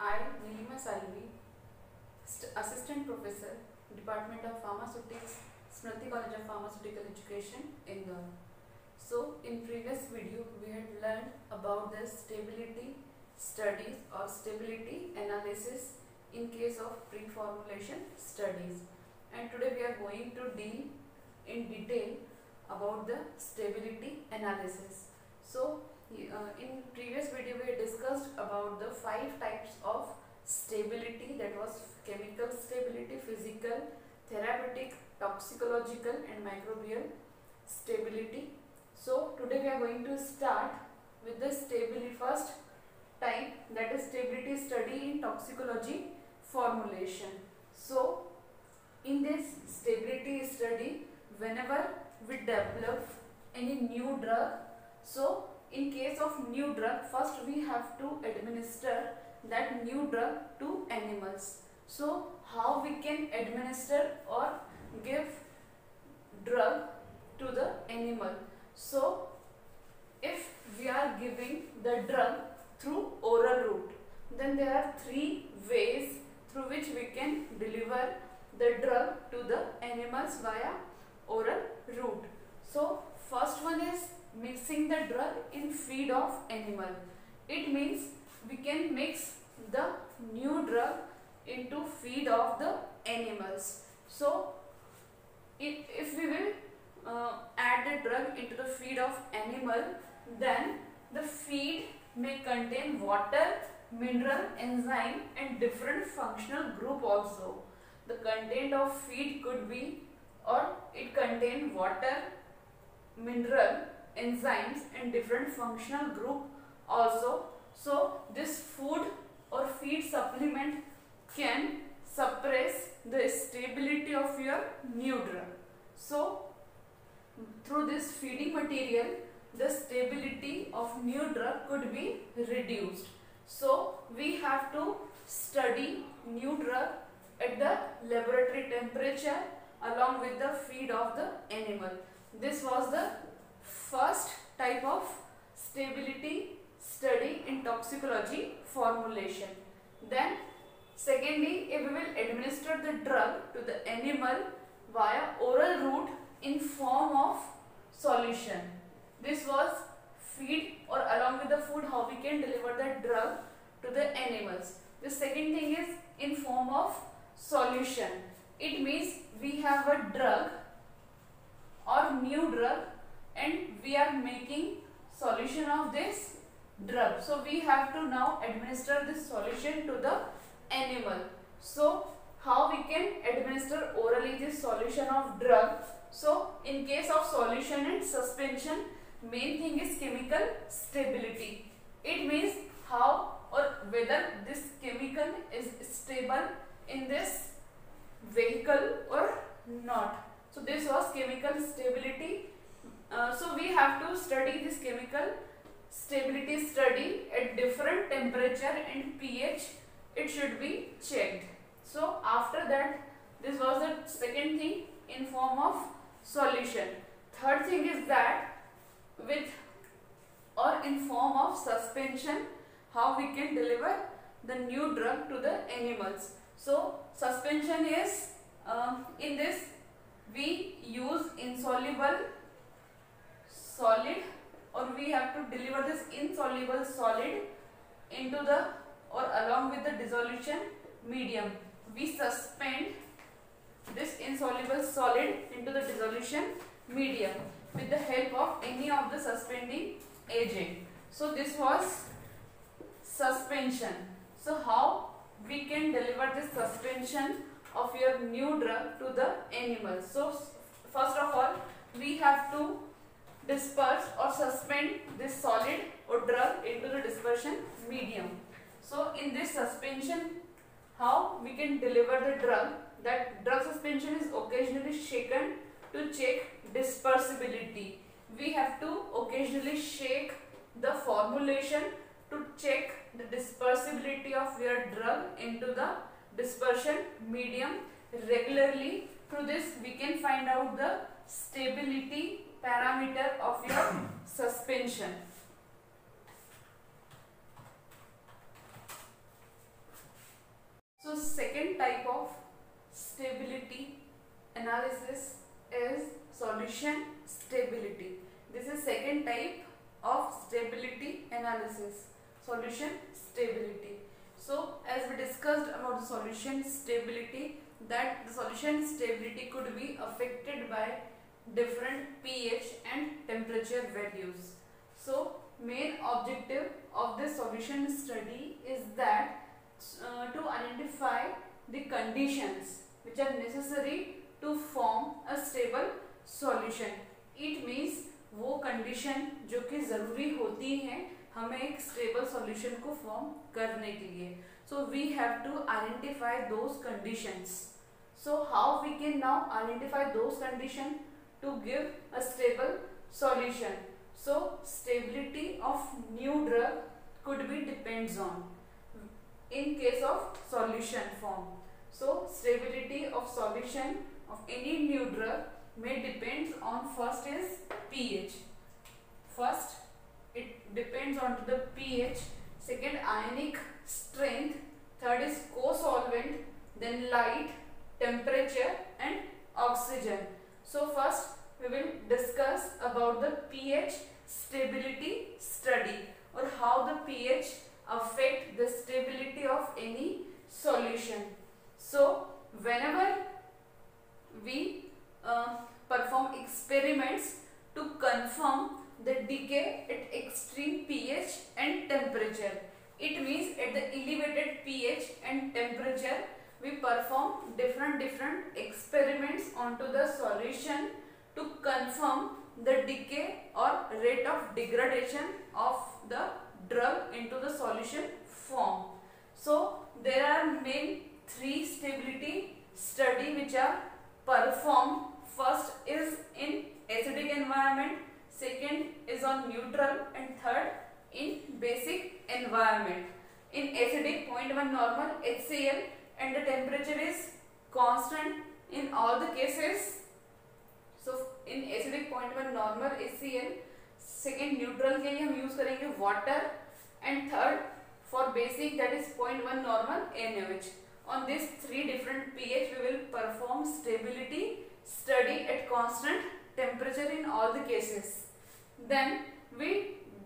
I, Nilima Salvi, St- Assistant Professor, Department of Pharmaceutics, Smriti College of Pharmaceutical Education, Indore. So, in previous video, we had learned about the stability studies or stability analysis in case of pre-formulation studies. And today we are going to deal in detail about the stability analysis. So, uh, in previous video we discussed about the five types of stability that was chemical stability, physical, therapeutic, toxicological and microbial stability. So today we are going to start with the stability first type that is stability study in toxicology formulation. So in this stability study whenever we develop any new drug so in case of new drug first we have to administer that new drug to animals. So how we can administer or give drug to the animal? So if we are giving the drug through oral route then there are three ways through which we can deliver the drug to the animals via oral route. So first one is mixing the drug in feed of animal. It means we can mix the new drug into feed of the animals. So if, if we will uh, add the drug into the feed of animal then the feed may contain water, mineral, enzyme and different functional group also. The content of feed could be or it contain water, mineral, enzymes and different functional group also. So this food or feed supplement can suppress the stability of your new. So through this feeding material the stability of new drug could be reduced. So we have to study new drug at the laboratory temperature along with the feed of the animal. This was the first type of stability study in toxicology formulation. Then secondly, we will administer the drug to the animal via oral route in form of solution. This was feed or along with the food how we can deliver the drug to the animals. The second thing is in form of solution. It means we have a drug or new drug and we are making solution of this drug. So we have to now administer this solution to the animal. So how we can administer orally this solution of drug. So in case of solution and suspension main thing is chemical stability. It means how or whether this chemical is stable in this vehicle or not. So this was chemical stability uh, so we have to study this chemical stability study at different temperature and pH it should be checked. So after that this was the second thing in form of solution. Third thing is that with or in form of suspension how we can deliver the new drug to the animals. So suspension is uh, in this we use insoluble solid or we have to deliver this insoluble solid into the or along with the dissolution medium. We suspend this insoluble solid into the dissolution medium with the help of any of the suspending agent. So this was suspension. So how we can deliver this suspension of your new drug to the animal. So first of all we have to disperse or suspend this solid or drug into the dispersion medium. So in this suspension how we can deliver the drug that drug suspension is occasionally shaken to check dispersibility. We have to occasionally shake the formulation to check the dispersibility of your drug into the dispersion medium regularly. Through this we can find out the stability parameter of your suspension. So second type of stability analysis is solution stability. This is second type of stability analysis, solution stability. So as we discussed about the solution stability, that the solution stability could be affected by different pH and temperature values. So main objective of this solution study is that uh, to identify the conditions which are necessary to form a stable solution. It means वो condition जो कि ज़रूरी होती हैं हमें एक stable solution को form करने के लिए so we have to identify those conditions so how we can now identify those condition to give a stable solution. So stability of new drug could be depends on in case of solution form. So stability of solution of any new drug may depends on first is pH. First it depends on the pH. Second ionic strength. Third is co-solvent. Then light, temperature and oxygen. So first we will discuss about the pH stability study or how the pH affect the stability of any solution. So whenever we uh, perform experiments to confirm the decay at extreme pH and temperature. It means at the elevated pH and temperature we perform different different experiments onto the solution to confirm the decay or rate of degradation of the drug into the solution form. So there are main three stability study which are performed. First is in acidic environment, second is on neutral and third in basic environment. In acidic 0.1 normal HCl and the temperature is constant in all the cases so in acidic point में normal H C L second neutral के लिए हम use करेंगे water and third for basic that is point one normal N H on this three different P H we will perform stability study at constant temperature in all the cases then we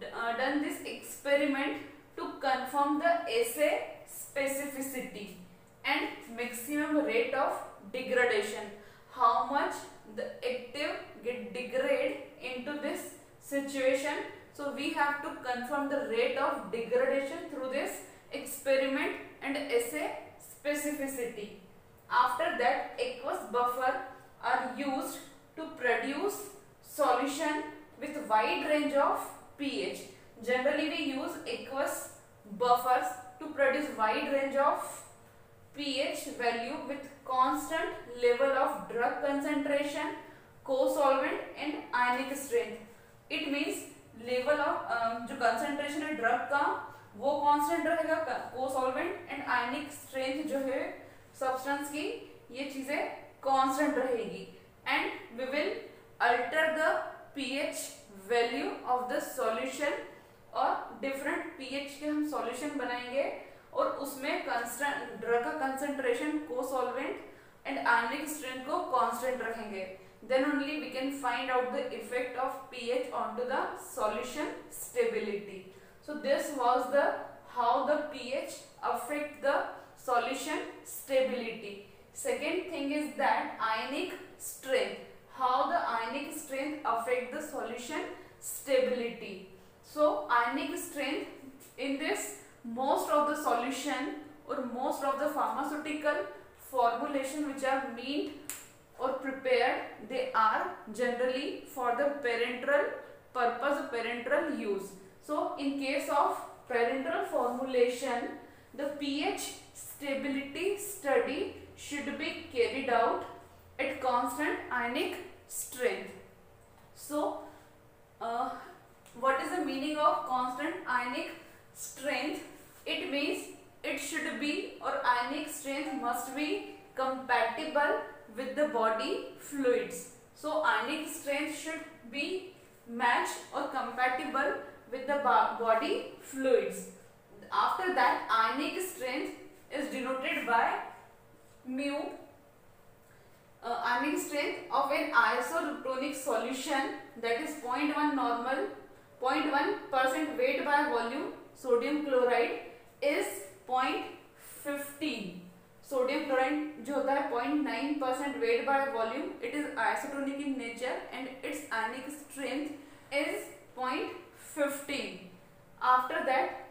done this experiment to confirm the assay specificity and maximum rate of degradation how much the active get degrade into this situation. So we have to confirm the rate of degradation through this experiment and assay specificity. After that aqueous buffer are used to produce solution with wide range of pH. Generally we use aqueous buffers to produce wide range of pH value with constant drug concentration, co-solvent and ionic strength. It means level of um, जो concentration है drug का वो constant रहेगा co-solvent and ionic strength जो है substance की ये चीज़ें constant रहेगी and we will alter the pH value of the solution और different pH के हम solution बनाएँगे और उसमें ड्रग का कंसेंट्रेशन को सॉल्वेंट एंड आयनिक स्ट्रेंथ को कांस्टेंट रखेंगे then only we can find out the effect of pH onto the solution stability. So this was the how the pH affect the solution stability. Second thing is that ionic strength. How the ionic strength affect the solution stability. So ionic strength in this most of the solution or most of the pharmaceutical formulation which are made or prepared they are generally for the parenteral purpose parenteral use. So in case of parenteral formulation the pH stability study should be carried out at constant ionic strength. So uh, what is the meaning of constant ionic strength? It means it should be or ionic strength must be compatible with the body fluids. So ionic strength should be matched or compatible with the body fluids. After that ionic strength is denoted by mu uh, ionic strength of an isotonic solution that is 0.1 normal 0.1 percent weight by volume sodium chloride is point fifteen sodium chloride जो होता है point nine percent weight by volume it is isotonic in nature and it's ionic strength is point fifteen after that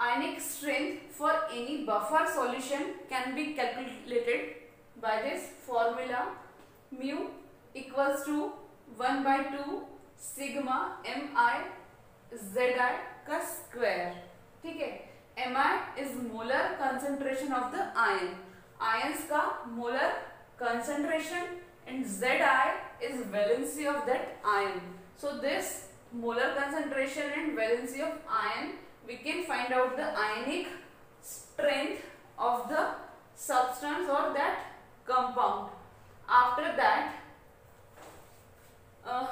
ionic strength for any buffer solution can be calculated by this formula mu equals to one by two sigma M I Z I का square is molar concentration of the ion. Ions का molar concentration and Zi is valency of that ion. So this molar concentration and valency of ion we can find out the ionic strength of the substance or that compound. After that uh,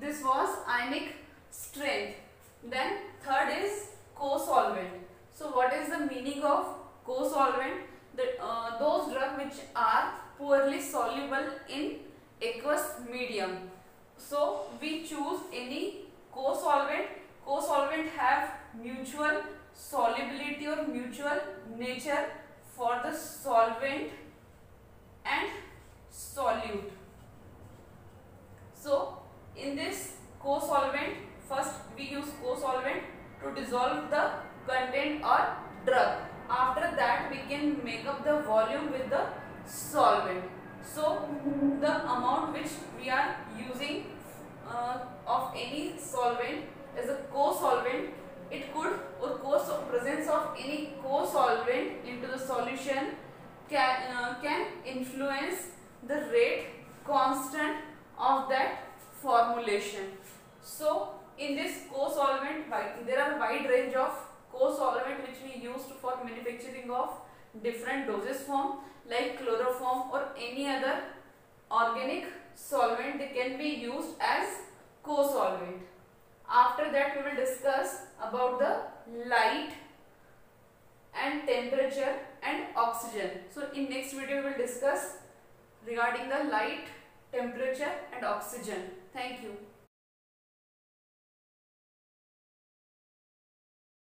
this was ionic strength. Then third is co-solvent. So what is the meaning of co-solvent? That uh, those drugs which are poorly soluble in aqueous medium. So we choose any co-solvent. Co-solvent have mutual solubility or mutual nature for the solvent and solute. So in this co-solvent first we use co-solvent to dissolve the content or drug. After that we can make up the volume with the solvent. So the amount which we are using uh, of any solvent as a co-solvent it could or co presence of any co-solvent into the solution can, uh, can influence the rate constant of that formulation. So in this co-solvent there are wide range of co-solvent which we used for manufacturing of different dosage form like chloroform or any other organic solvent they can be used as co-solvent. After that we will discuss about the light and temperature and oxygen. So in next video we will discuss regarding the light, temperature and oxygen. Thank you.